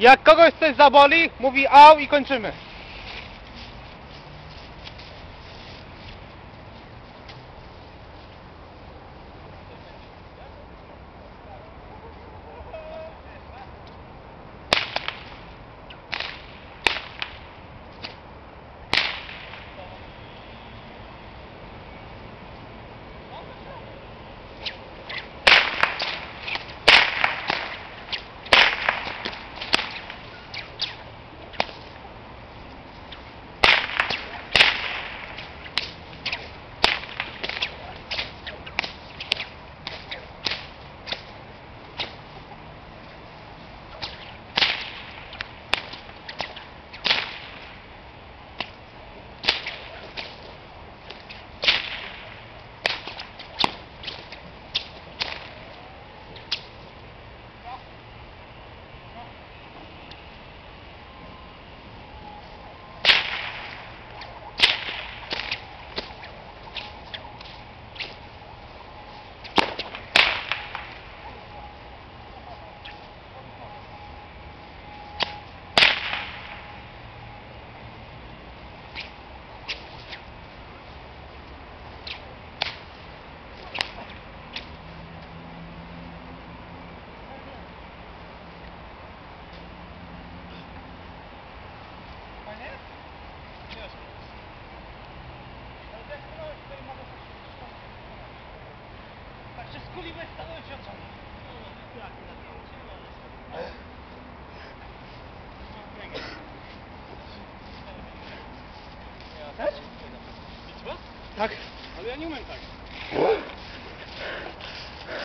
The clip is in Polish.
Jak kogoś coś zaboli, mówi au i kończymy. się skuliłeś, stanąłem się oczami. Tak? Tak? Ale ja nie umiem tak. tak?